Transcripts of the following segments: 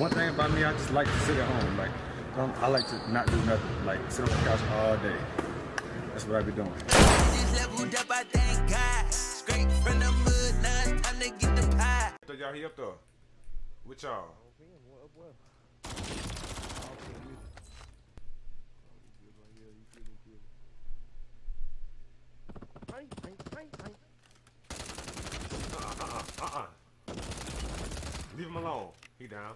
one thing about me, I just like to sit at home. Like, um, I like to not do nothing. Like, sit on the couch all day. That's what I be doing. pie. y'all here up though. With y'all. Uh-uh, uh-uh. Leave him alone. He down.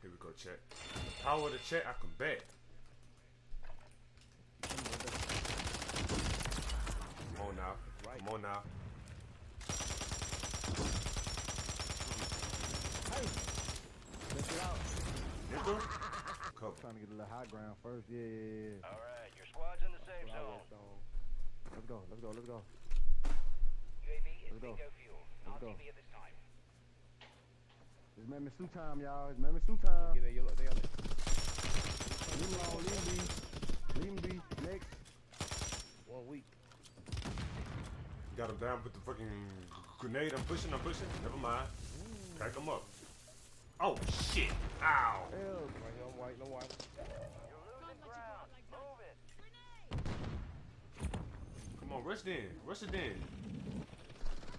Here we go, check. Power of the check, I can bet. Come on now. Come on now. Nigga? Cover. Trying to get a little high ground first. Yeah, yeah, yeah. All right, your squad's in the safe zone. Let's go, let's go, let's go. UAV is Let's go. bingo fuel. Let's go. RTV this time. It's Mammy Sue time, y'all. It's Mammy Sue time. Get that yellow, they on it. Leave him alone, leave him be. Leave him be. Next. One week. Got him down with the fucking grenade. I'm pushing, I'm pushing. Never mind. Crack him up. Oh, shit. Ow. Hell, Right here, I'm white, no white. You're losing ground. Move it. Come on, rush in. Rush it in.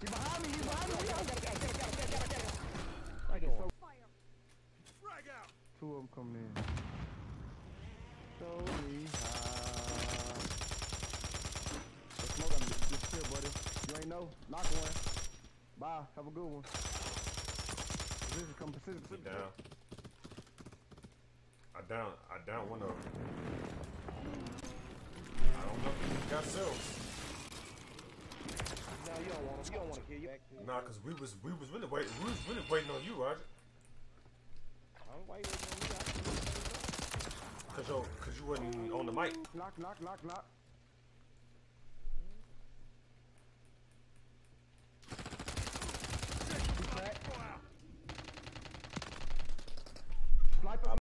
he behind me, he's behind me. Right on. Two of them coming in. Show me how. The smoke got me disappear, buddy. You ain't know? Knock one. Bye. Have a good one. Position, come position, He position. down. I down. I down one of them. I don't know if he got cells. No, you don't want him. You don't want to kill you. Back Nah, cause we was we was really waiting. We was really waiting on you, Roger. Why you Cause, oh, cause you wasn't on the mic. Knock, knock, knock, knock. Sniper.